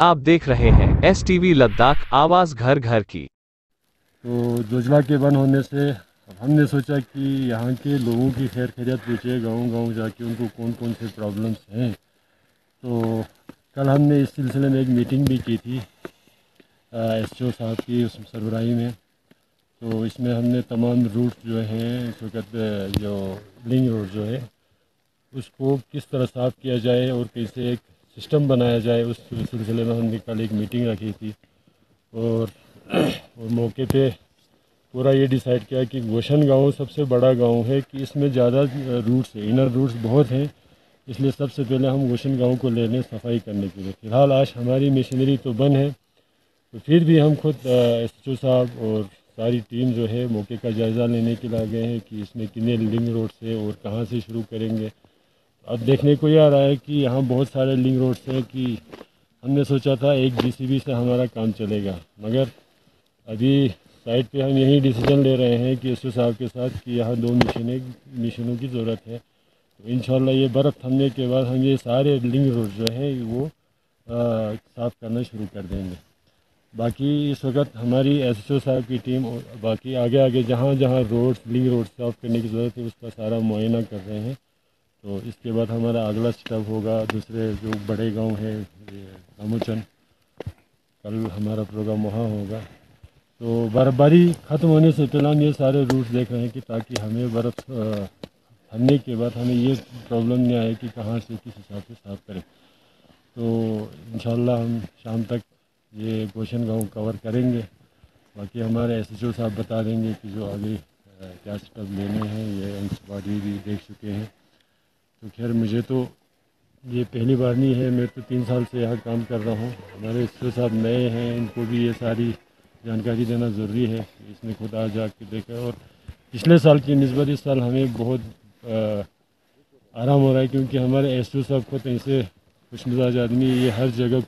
आप देख रहे हैं एस टीवी लद्दाख, आवाज़ घर घर की। तो जोजला के बंद होने से हमने सोचा कि यहाँ के लोगों की खैर खैरियत पूछे, गाँव गाँव जाके उनको कौन कौन से प्रॉब्लम्स हैं। तो कल हमने इस सिलसिले में एक मीटिंग भी की थी एस साहब की उस सरबराही में। तो इसमें हमने तमाम रूट जो हैं इस वक्त जो लिंक रोड जो है, उसको किस तरह साफ़ किया जाए और कैसे एक सिस्टम बनाया जाए उस सिलसिले में हमने कल एक मीटिंग रखी थी और, और मौके पे पूरा ये डिसाइड किया कि गोशन गाँव सबसे बड़ा गाँव है कि इसमें ज़्यादा रूट्स है इनर रूट्स बहुत हैं इसलिए सबसे पहले हम गोशन गाँव को लेने सफ़ाई करने के लिए। फ़िलहाल आज हमारी मशीनरी तो बंद है तो फिर भी हम खुद एस साहब और सारी टीम जो है मौके का जायज़ा लेने के लिए आ गए हैं कि इसमें कितने लिंक रोड से और कहाँ से शुरू करेंगे। अब देखने को ये आ रहा है कि यहाँ बहुत सारे लिंक रोड्स हैं कि हमने सोचा था एक जीसीबी से हमारा काम चलेगा। मगर अभी साइड पे हम यही डिसीज़न ले रहे हैं कि एस साहब के साथ कि यहाँ दो मशीनें मशीनों की ज़रूरत है। तो इन ये बर्फ़ थमने के बाद हम ये सारे लिंक रोड जो हैं, वो साफ़ करना शुरू कर देंगे। बाकी इस वक्त हमारी एस साहब की टीम और बाकी आगे आगे जहाँ जहाँ रोड लिंक रोड साफ़ करने की ज़रूरत है, उसका सारा मुआयना कर रहे हैं। तो इसके बाद हमारा अगला स्टेप होगा, दूसरे जो बड़े गाँव है रामोचन कल हमारा प्रोग्राम वहाँ होगा। तो बर्फबारी ख़त्म होने से पहले हम ये सारे रूट्स देख रहे हैं कि ताकि हमें बर्फ़ थमने के बाद हमें ये प्रॉब्लम नहीं आए कि कहाँ से किस हिसाब से साफ़ करें। तो इन हम शाम तक ये गोशन गाँव कवर करेंगे। बाकी हमारे एस एच साहब बता देंगे कि जो आगे क्या स्टेप लेने हैं, ये बॉडी भी देख चुके हैं। तो खैर मुझे तो ये पहली बार नहीं है, मैं तो तीन साल से यहाँ काम कर रहा हूँ। हमारे इसके साहब नए हैं, इनको भी ये सारी जानकारी देना ज़रूरी है, इसने खुद आ जा के देखा और पिछले साल की नस्बत, इस साल हमें बहुत आराम हो रहा है, क्योंकि हमारे एस साहब खुद ऐसे खुश मिजाज आदमी ये हर जगह